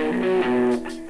Música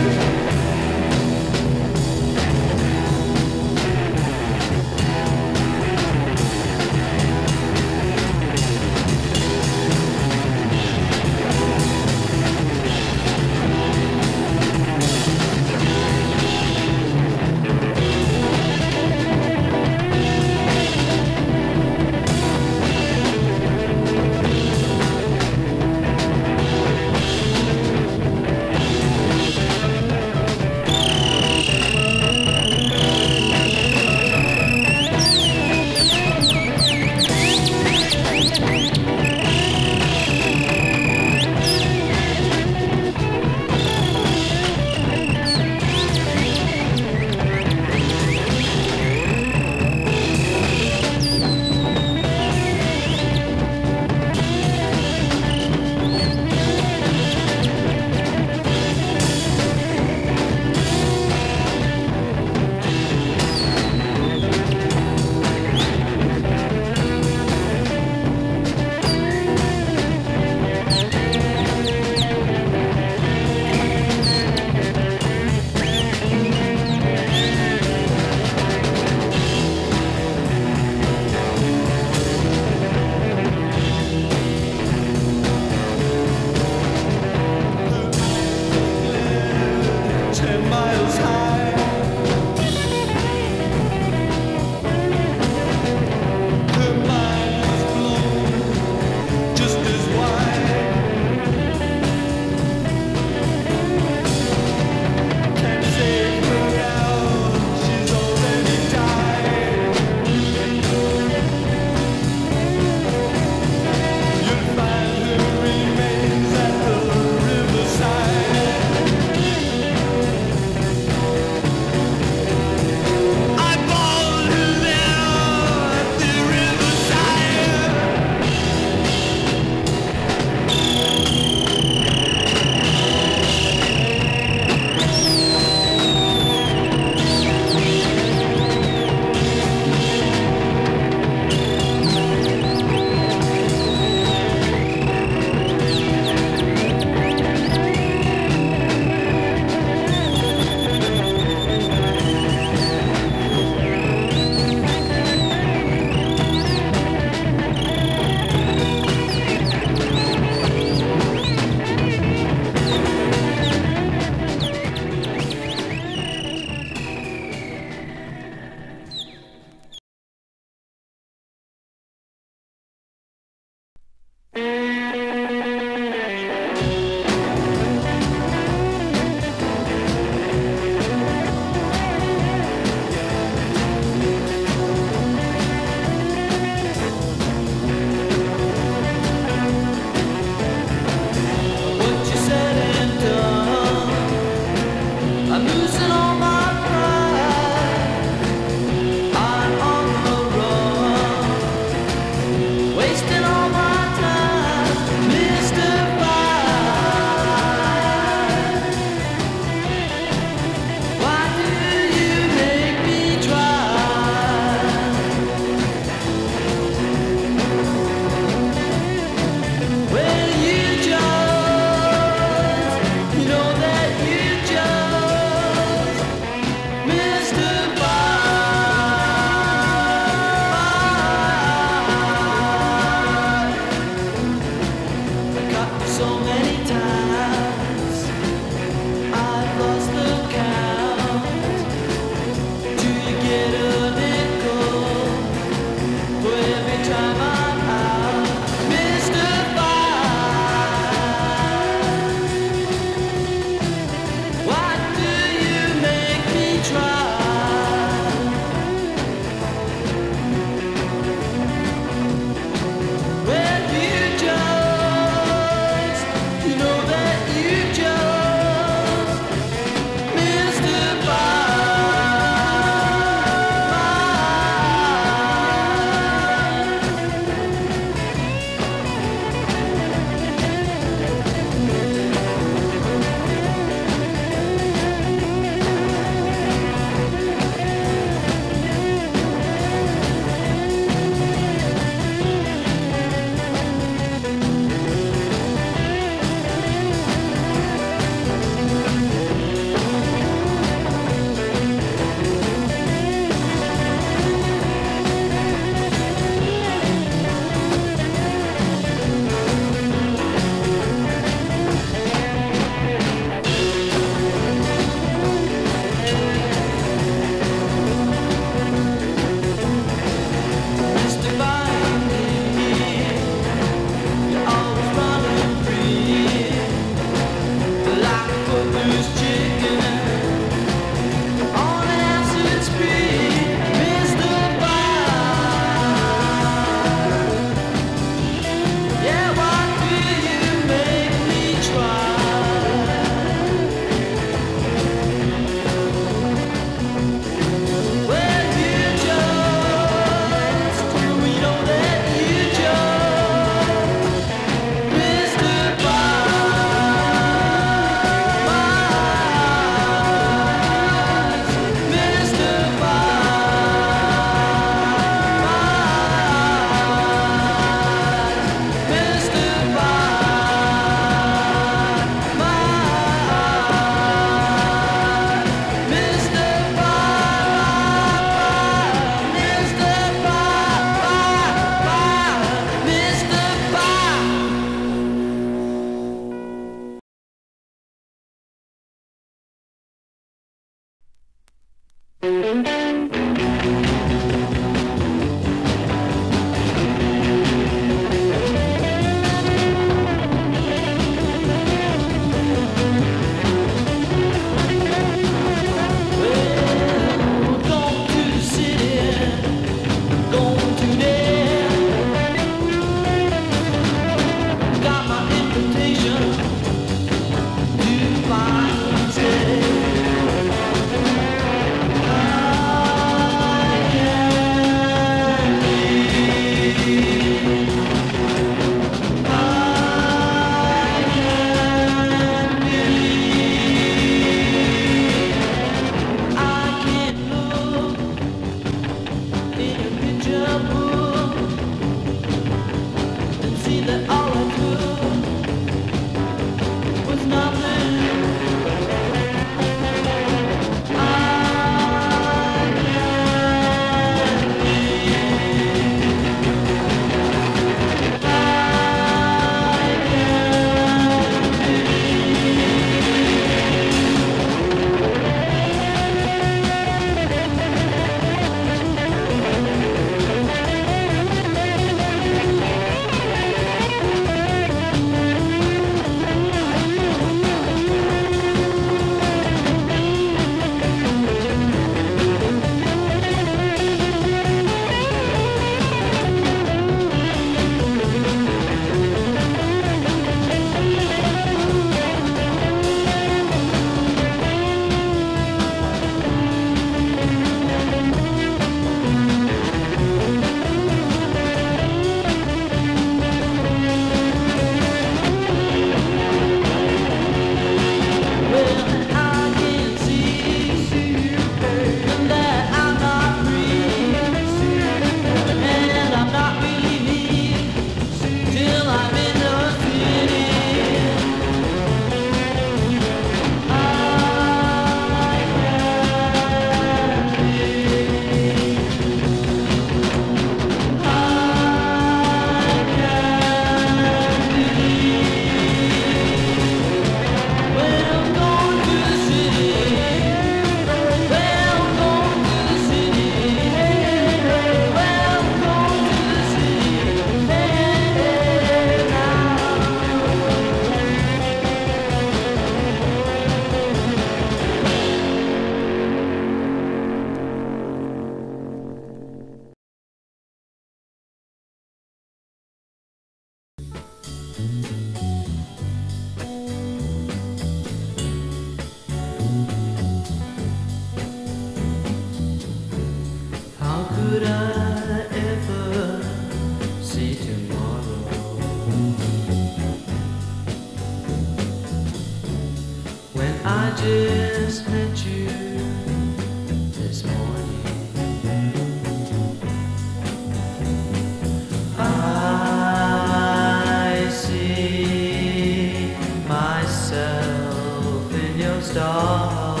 stars.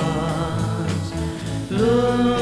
Look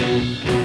I'm